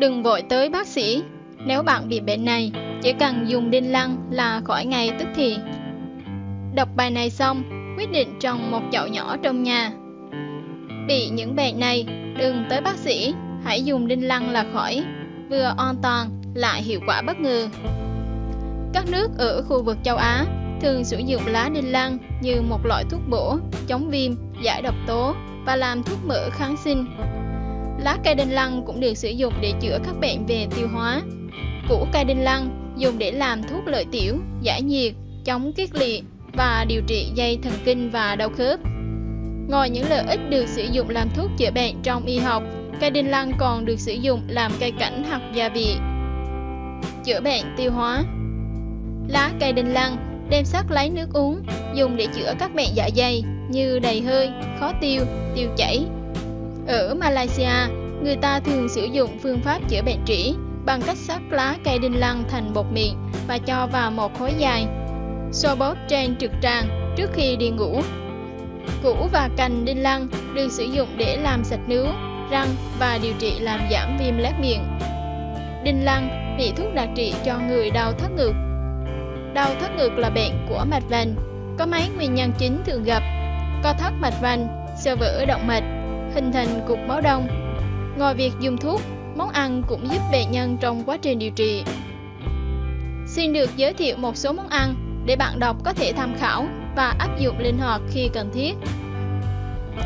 Đừng vội tới bác sĩ, nếu bạn bị bệnh này, chỉ cần dùng đinh lăng là khỏi ngay tức thì. Đọc bài này xong, quyết định trồng một chậu nhỏ trong nhà. Bị những bệnh này, đừng tới bác sĩ, hãy dùng đinh lăng là khỏi, vừa an toàn lại hiệu quả bất ngờ. Các nước ở khu vực châu Á thường sử dụng lá đinh lăng như một loại thuốc bổ, chống viêm, giải độc tố và làm thuốc mỡ kháng sinh. Lá cây đinh lăng cũng được sử dụng để chữa các bệnh về tiêu hóa. Củ cây đinh lăng dùng để làm thuốc lợi tiểu, giải nhiệt, chống kiết liệt và điều trị dây thần kinh và đau khớp. Ngoài những lợi ích được sử dụng làm thuốc chữa bệnh trong y học, cây đinh lăng còn được sử dụng làm cây cảnh hoặc gia vị. Chữa bệnh tiêu hóa Lá cây đinh lăng đem sắc lấy nước uống, dùng để chữa các bệnh dạ dày như đầy hơi, khó tiêu, tiêu chảy. Ở Malaysia, người ta thường sử dụng phương pháp chữa bệnh trĩ bằng cách sắc lá cây đinh lăng thành bột mịn và cho vào một khối dài. Xoa bóp trên trực tràng trước khi đi ngủ. Củ và cành đinh lăng được sử dụng để làm sạch nướu, răng và điều trị làm giảm viêm lét miệng. Đinh lăng vị thuốc đặc trị cho người đau thắt ngực Đau thắt ngực là bệnh của mạch vành, có mấy nguyên nhân chính thường gặp: co thắt mạch vành, xơ vỡ động mạch, hình thành cục máu đông. Ngoài việc dùng thuốc, món ăn cũng giúp bệnh nhân trong quá trình điều trị. Xin được giới thiệu một số món ăn để bạn đọc có thể tham khảo và áp dụng linh hoạt khi cần thiết.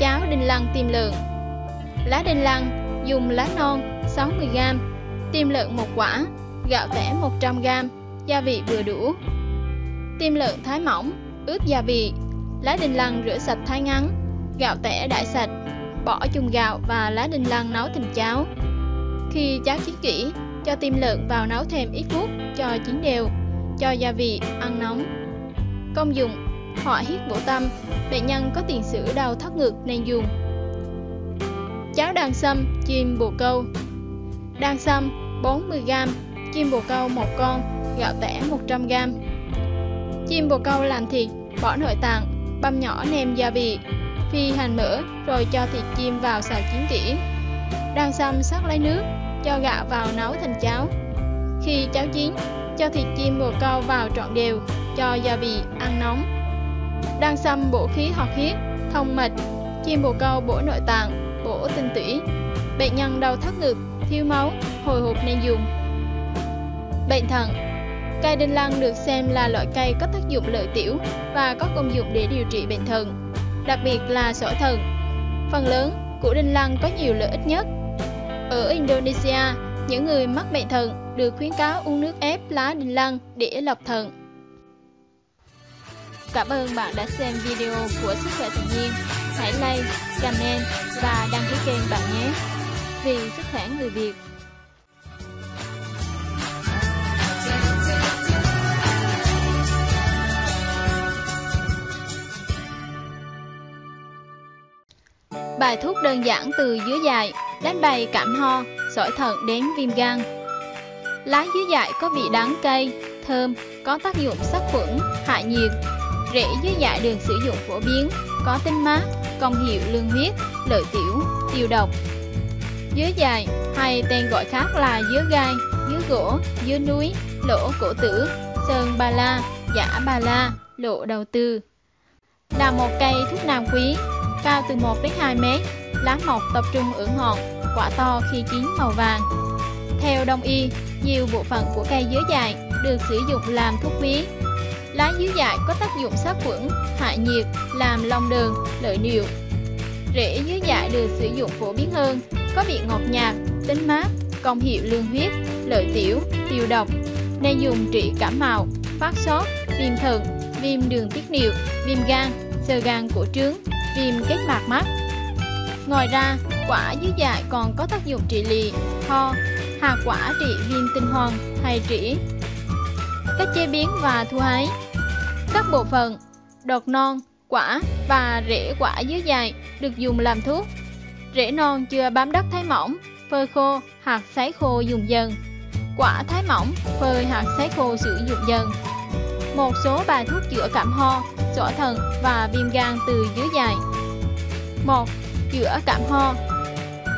Cháo đinh lăng tim lợn Lá đinh lăng dùng lá non 60g, tim lợn một quả, gạo tẻ 100g, gia vị vừa đủ. Tim lợn thái mỏng, ướp gia vị, lá đinh lăng rửa sạch thái ngắn, gạo tẻ đãi sạch, bỏ chung gạo và lá đinh lăng nấu thành cháo. Khi cháo chín kỹ, cho tim lợn vào nấu thêm ít phút cho chín đều, cho gia vị, ăn nóng. Công dụng họ huyết bổ tâm, bệnh nhân có tiền sử đau thắt ngực nên dùng. Cháo đàn sâm, chim bồ câu Đàn sâm 40g, chim bồ câu 1 con, gạo tẻ 100g. Chim bồ câu làm thịt, bỏ nội tạng, băm nhỏ nêm gia vị, phi hành mỡ rồi cho thịt chim vào xào chín kỹ. Đang xăm sắc lấy nước, cho gạo vào nấu thành cháo. Khi cháo chín, cho thịt chim bồ câu vào trọn đều, cho gia vị ăn nóng. Đang xăm bổ khí hoặc huyết, thông mạch, chim bồ câu bổ nội tạng, bổ tinh tủy. Bệnh nhân đau thắt ngực, thiếu máu, hồi hộp nên dùng. Bệnh thận Cây đinh lăng được xem là loại cây có tác dụng lợi tiểu và có công dụng để điều trị bệnh thận, đặc biệt là sỏi thận. Phần lớn, củ đinh lăng có nhiều lợi ích nhất. Ở Indonesia, những người mắc bệnh thận được khuyến cáo uống nước ép lá đinh lăng để lọc thận. Cảm ơn bạn đã xem video của Sức khỏe tự nhiên. Hãy like, comment và đăng ký kênh bạn nhé. Vì sức khỏe người Việt. Bài thuốc đơn giản từ dứa dại, đánh bày cảm ho, sỏi thận đến viêm gan. Lá dứa dại có vị đắng cay, thơm, có tác dụng sát khuẩn, hạ nhiệt. Rễ dứa dại được sử dụng phổ biến, có tính mát, công hiệu lương huyết, lợi tiểu, tiêu độc. Dứa dài hay tên gọi khác là dứa gai, dứa gỗ, dứa núi, lỗ cổ tử, sơn ba la, giả ba la, lộ đầu tư. Là một cây thuốc nam quý, cao từ 1 đến 2 mét, lá mọc tập trung ở ngọn, quả to khi chín màu vàng. Theo đông y, nhiều bộ phận của cây dứa dại được sử dụng làm thuốc quý. Lá dứa dại có tác dụng sát khuẩn, hạ nhiệt, làm long đường, lợi niệu. Rễ dứa dại được sử dụng phổ biến hơn, có vị ngọt nhạt, tính mát, công hiệu lương huyết, lợi tiểu, tiêu độc, nên dùng trị cảm mạo, phát sốt, viêm thận, viêm đường tiết niệu, viêm gan, sơ gan cổ trướng, viêm kết mạc mắt. Ngoài ra, quả dứa dại còn có tác dụng trị lì, ho, hạt quả trị viêm tinh hoàng hay trĩ. Cách chế biến và thu hái Các bộ phận, đọt non, quả và rễ quả dứa dại được dùng làm thuốc. Rễ non chưa bám đất thái mỏng, phơi khô, hạt sấy khô dùng dần. Quả thái mỏng, phơi hạt sấy khô sử dụng dần. Một số bài thuốc chữa cảm ho, sỏi thận và viêm gan từ dứa dài. 1. Chữa cảm ho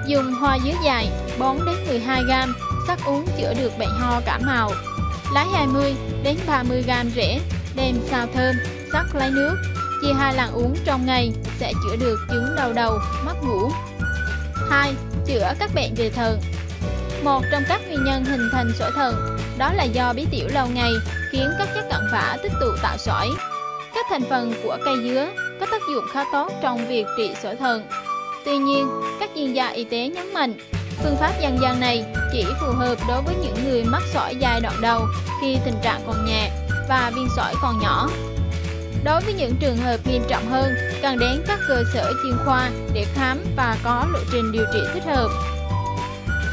Dùng hoa dứa dài 4 đến 12 g sắc uống chữa được bệnh ho cảm mạo. Lấy 20 đến 30 g rễ, đem xào thơm, sắc lấy nước, chia hai lần uống trong ngày sẽ chữa được chứng đau đầu, mất ngủ. 2. Chữa các bệnh về thận Một trong các nguyên nhân hình thành sỏi thận đó là do bí tiểu lâu ngày khiến các chất cặn bã tích tụ tạo sỏi. Các thành phần của cây dứa có tác dụng khá tốt trong việc trị sỏi thận. Tuy nhiên, các chuyên gia y tế nhấn mạnh, phương pháp dân gian này chỉ phù hợp đối với những người mắc sỏi giai đoạn đầu khi tình trạng còn nhẹ và viên sỏi còn nhỏ. Đối với những trường hợp nghiêm trọng hơn, cần đến các cơ sở chuyên khoa để khám và có lộ trình điều trị thích hợp.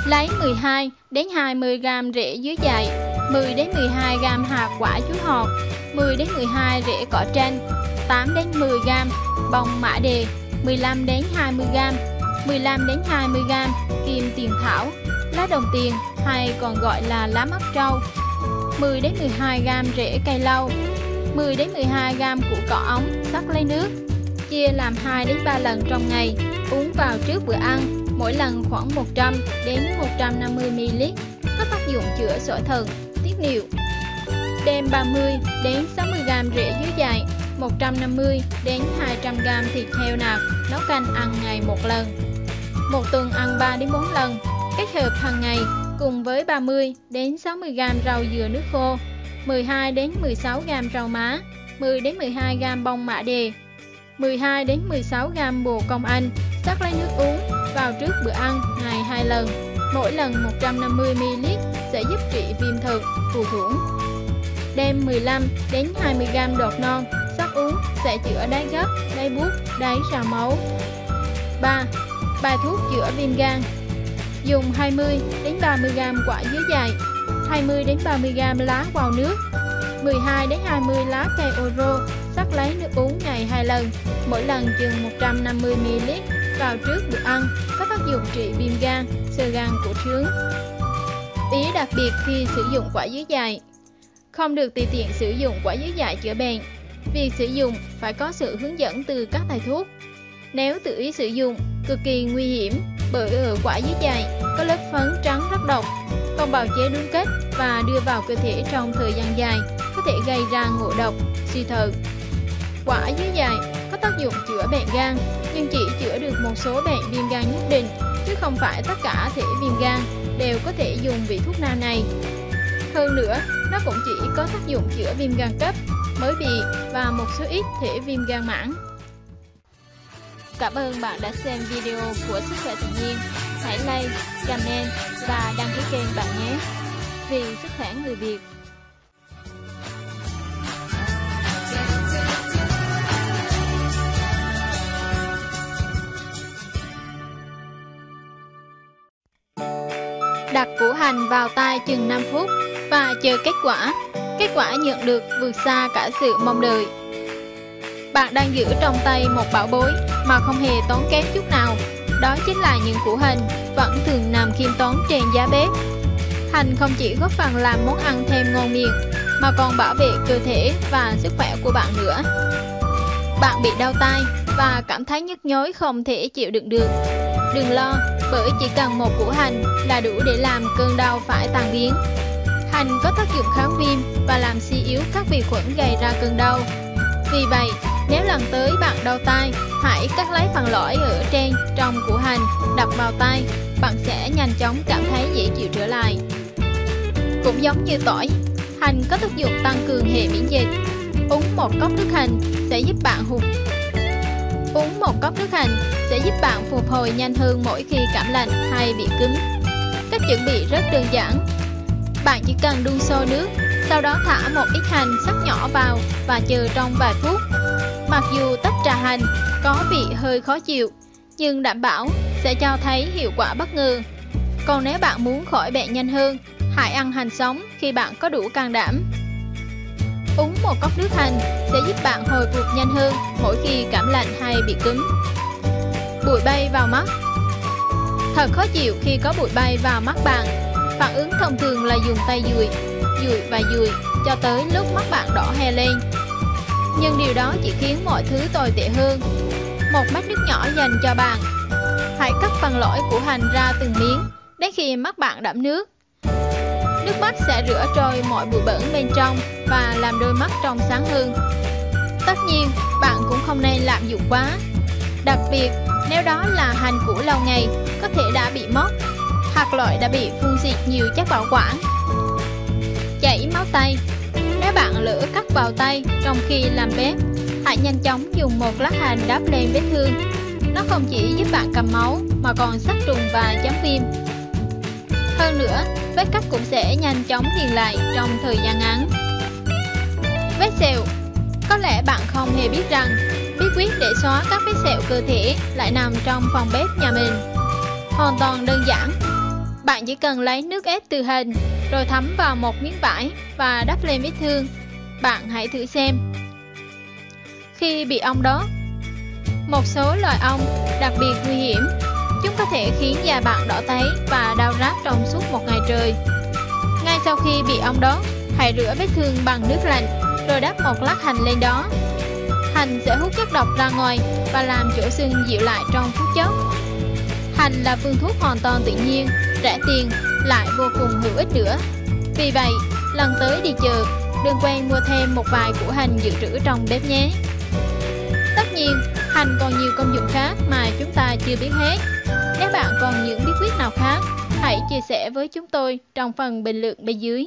Lấy 12 đến 20 g rễ dưới dại, 10 đến 12 g hạt quả chuối hột, 10 đến 12 rễ cỏ tranh, 8 đến 10 g bông mã đề, 15 đến 20 g, 15 đến 20 g kim tiền thảo, lá đồng tiền hay còn gọi là lá mắt trâu, 10 đến 12 g rễ cây lau, 10 đến 12 g củ cỏ ống sắc lấy nước, chia làm 2 đến 3 lần trong ngày, uống vào trước bữa ăn, mỗi lần khoảng 100 đến 150 ml, có tác dụng chữa sỏi thận, tiết niệu. Đem 30 đến 60 g rễ dưới dài, 150 đến 200 g thịt heo nạc, nấu canh ăn ngày một lần. Một tuần ăn 3 đến 4 lần, kết hợp hàng ngày cùng với 30 đến 60 g rau dừa nước khô, 12 đến 16 g rau má, 10 đến 12 g bông mã đề, 12 đến 16 g bồ công anh, sắc lấy nước uống vào trước bữa ăn ngày 2 lần, mỗi lần 150 ml sẽ giúp trị viêm thực, phù thủng. Đem 15 đến 20 g đột non, sắc uống sẽ chữa đáy gấp, đáy buốt, đáy trào máu. 3. Bài thuốc chữa viêm gan Dùng 20 đến 30 g quả dứa dài, 20 đến 30 g lá vào nước, 12 đến 20 lá cây oro sắc lấy nước uống ngày 2 lần, mỗi lần chừng 150 ml vào trước bữa ăn, có tác dụng trị viêm gan, sơ gan của trướng. Ý đặc biệt khi sử dụng quả dứa dài Không được tùy tiện sử dụng quả dứa dài chữa bệnh. Việc sử dụng phải có sự hướng dẫn từ các thầy thuốc. Nếu tự ý sử dụng, cực kỳ nguy hiểm bởi ở quả dứa dài có lớp phấn trắng rất độc, không bào chế đúng cách và đưa vào cơ thể trong thời gian dài có thể gây ra ngộ độc, suy thận. Quả dứa dài có tác dụng chữa bệnh gan, nhưng chỉ chữa được một số bệnh viêm gan nhất định, chứ không phải tất cả thể viêm gan đều có thể dùng vị thuốc nam này. Hơn nữa, nó cũng chỉ có tác dụng chữa viêm gan cấp, mới bị và một số ít thể viêm gan mãn. Cảm ơn bạn đã xem video của Sức khỏe tự nhiên. Hãy like, comment và đăng ký kênh bạn nhé. Vì sức khỏe người Việt. Đặt củ hành vào tay chừng 5 phút và chờ kết quả. Kết quả nhận được vượt xa cả sự mong đợi. Bạn đang giữ trong tay một bảo bối mà không hề tốn kém chút nào. Đó chính là những củ hành vẫn thường nằm khiêm tốn trên giá bếp. Hành không chỉ góp phần làm món ăn thêm ngon miệng, mà còn bảo vệ cơ thể và sức khỏe của bạn nữa. Bạn bị đau tay và cảm thấy nhức nhối không thể chịu đựng được. Đừng lo, bởi chỉ cần một củ hành là đủ để làm cơn đau phải tan biến. Hành có tác dụng kháng viêm và làm suy yếu các vi khuẩn gây ra cơn đau. Vì vậy, nếu lần tới bạn đau tay, hãy cắt lấy phần lõi ở trên trong củ hành, đập vào tay, bạn sẽ nhanh chóng cảm thấy dễ chịu trở lại. Cũng giống như tỏi, hành có tác dụng tăng cường hệ miễn dịch. Uống một cốc nước hành sẽ giúp bạn hụt Uống một cốc nước hành sẽ giúp bạn phục hồi nhanh hơn mỗi khi cảm lạnh hay bị cứng. Cách chuẩn bị rất đơn giản. Bạn chỉ cần đun sôi nước, sau đó thả một ít hành sắc nhỏ vào và chờ trong vài phút. Mặc dù tách trà hành có vị hơi khó chịu, nhưng đảm bảo sẽ cho thấy hiệu quả bất ngờ. Còn nếu bạn muốn khỏi bệnh nhanh hơn, hãy ăn hành sống khi bạn có đủ can đảm. Uống một cốc nước hành sẽ giúp bạn hồi phục nhanh hơn mỗi khi cảm lạnh hay bị cứng. Bụi bay vào mắt Thật khó chịu khi có bụi bay vào mắt bạn. Phản ứng thông thường là dùng tay dùi, dùi và dùi cho tới lúc mắt bạn đỏ he lên. Nhưng điều đó chỉ khiến mọi thứ tồi tệ hơn. Một mắt nước nhỏ dành cho bạn. Hãy cắt phần lõi của hành ra từng miếng đến khi mắt bạn đẫm nước. Nước mắt sẽ rửa trôi mọi bụi bẩn bên trong và làm đôi mắt trong sáng hơn. Tất nhiên, bạn cũng không nên lạm dụng quá. Đặc biệt, nếu đó là hành củ lâu ngày, có thể đã bị mốc, hoặc loại đã bị phun xịt nhiều chất bảo quản. Chảy máu tay Nếu bạn lỡ cắt vào tay trong khi làm bếp, hãy nhanh chóng dùng một lát hành đắp lên vết thương. Nó không chỉ giúp bạn cầm máu mà còn sát trùng và chấm viêm. Hơn nữa, vết cắt cũng sẽ nhanh chóng hiền lại trong thời gian ngắn. Vết sẹo Có lẽ bạn không hề biết rằng bí quyết để xóa các vết sẹo cơ thể lại nằm trong phòng bếp nhà mình. Hoàn toàn đơn giản. Bạn chỉ cần lấy nước ép từ hành rồi thấm vào một miếng vải và đắp lên vết thương. Bạn hãy thử xem. Khi bị ong đốt, một số loài ong đặc biệt nguy hiểm Chúng có thể khiến da bạn đỏ tấy và đau rát trong suốt một ngày trời. Ngay sau khi bị ong đốt, hãy rửa vết thương bằng nước lạnh, rồi đắp một lát hành lên đó. Hành sẽ hút chất độc ra ngoài và làm chỗ sưng dịu lại trong phút chốc. Hành là phương thuốc hoàn toàn tự nhiên, rẻ tiền, lại vô cùng hữu ích nữa. Vì vậy, lần tới đi chợ, đừng quên mua thêm một vài củ hành dự trữ trong bếp nhé. Tất nhiên, hành còn nhiều công dụng khác mà chúng ta chưa biết hết. Nếu bạn còn những bí quyết nào khác, hãy chia sẻ với chúng tôi trong phần bình luận bên dưới.